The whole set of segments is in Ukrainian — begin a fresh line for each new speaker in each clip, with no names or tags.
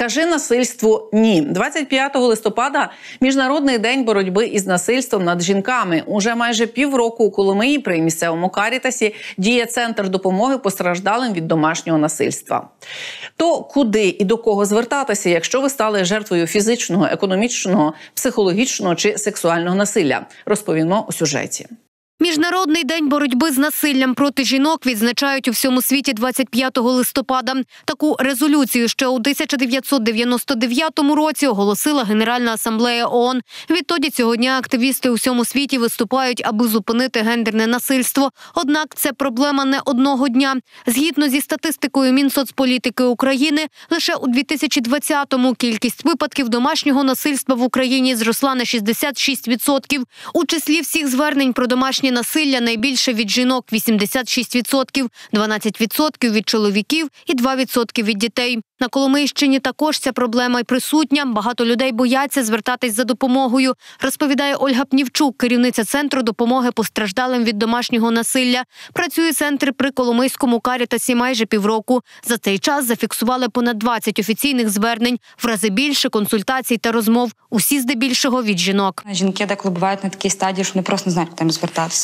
Скажи насильству ні. 25 листопада міжнародний день боротьби із насильством над жінками. Уже майже півроку у Коломиї при місцевому карітасі діє центр допомоги постраждалим від домашнього насильства. То куди і до кого звертатися, якщо ви стали жертвою фізичного, економічного, психологічного чи сексуального насилля, розповімо у сюжеті.
Міжнародний день боротьби з насиллям проти жінок відзначають у всьому світі 25 листопада. Таку резолюцію ще у 1999 році оголосила Генеральна асамблея ООН. Відтоді цього дня активісти у всьому світі виступають, аби зупинити гендерне насильство. Однак це проблема не одного дня. Згідно зі статистикою Мінсоцполітики України, лише у 2020-му кількість випадків домашнього насильства в Україні зросла на 66%. У числі всіх звернень про домашнє насилля найбільше від жінок 86%, 12% від чоловіків і 2% від дітей. На Коломийщині також ця проблема й присутня. Багато людей бояться звертатись за допомогою. Розповідає Ольга Пнівчук, керівниця центру допомоги постраждалим від домашнього насилля. Працює центр при Коломийському карітасі майже півроку. За цей час зафіксували понад 20 офіційних звернень, в рази більше консультацій та розмов. Усі здебільшого від жінок.
Жінки деколи бувають на такій стадії, що вони просто не знають там звертатися.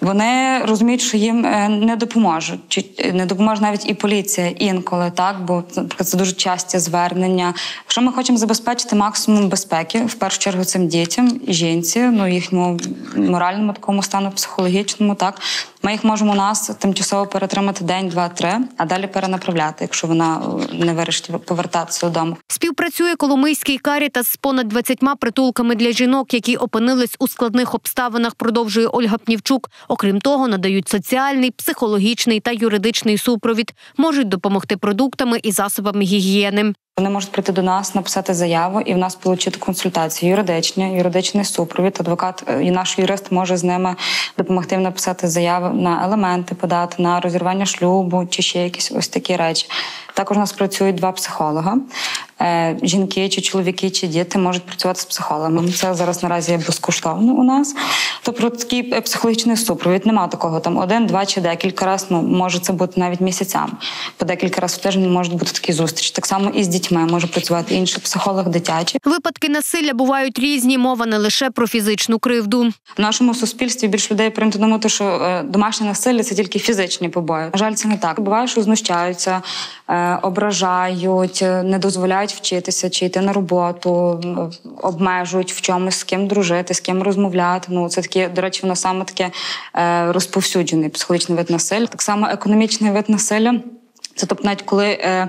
Вони розуміють, що їм е, не допоможуть, чи е, не допоможе навіть і поліція інколи, так? Бо це дуже часті звернення. Якщо ми хочемо забезпечити максимум безпеки, в першу чергу цим дітям жінці, ну їхньому моральному такому стану, психологічному, так ми їх можемо у нас тимчасово перетримати день, два, три, а далі перенаправляти, якщо вона е, не вирішить повертатися додому.
Співпрацює Коломийський карітас з понад 20 притулками для жінок, які опинились у складних обставинах. Продовжує Ольга Пнівчук. Окрім того, надають соціальний, психологічний та юридичний супровід, можуть допомогти продуктами і засобами гігієни.
Вони можуть прийти до нас, написати заяву і в нас отримати консультацію юридичні, юридичний супровід. Адвокат е, і наш юрист може з ними допомогти написати заяву на елементи, подати на розірвання шлюбу чи ще якісь ось такі речі. Також у нас працюють два психолога. Е, жінки, чи чоловіки, чи діти можуть працювати з психологами. Це зараз наразі безкоштовно у нас. Тобто такий е, психологічний супровід. Нема такого там один, два чи декілька разів. Ну може це бути навіть місяцями. По декілька разів в тиждень можуть бути такі зустрічі. Так само і з дітьми може працювати інший психолог дитячий.
Випадки насилля бувають різні. Мова не лише про фізичну кривду.
В нашому суспільстві більш людей прийнято думати, що е, домашнє насилля це тільки фізичні побої. На жаль, це не так. Буває, що знущаються, ображають, не дозволяють вчитися, чи йти на роботу, обмежують в чомусь з ким дружити, з ким розмовляти. Ну це такі, до речі, воно саме таке е, розповсюджений психологічний вид насилля. Так само економічний вид насилля. Це тобто, навіть коли е,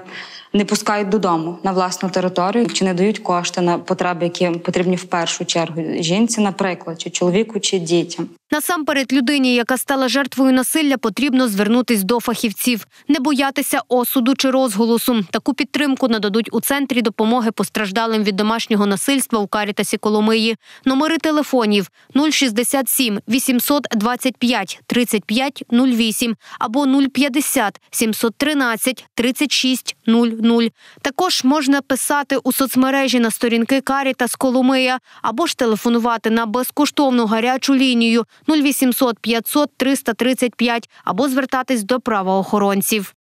не пускають додому на власну територію, чи не дають кошти на потреби, які потрібні в першу чергу жінці, наприклад, чи чоловіку, чи дітям.
Насамперед, людині, яка стала жертвою насилля, потрібно звернутись до фахівців, не боятися осуду чи розголосу. Таку підтримку нададуть у центрі допомоги постраждалим від домашнього насильства у Карітасі Коломиї. Номери телефонів 067 825 35 08 або 050 713 36 00. Також можна писати у соцмережі на сторінки Карітас Коломия або ж телефонувати на безкоштовну гарячу лінію 0800 500 335 або звертатись до правоохоронців.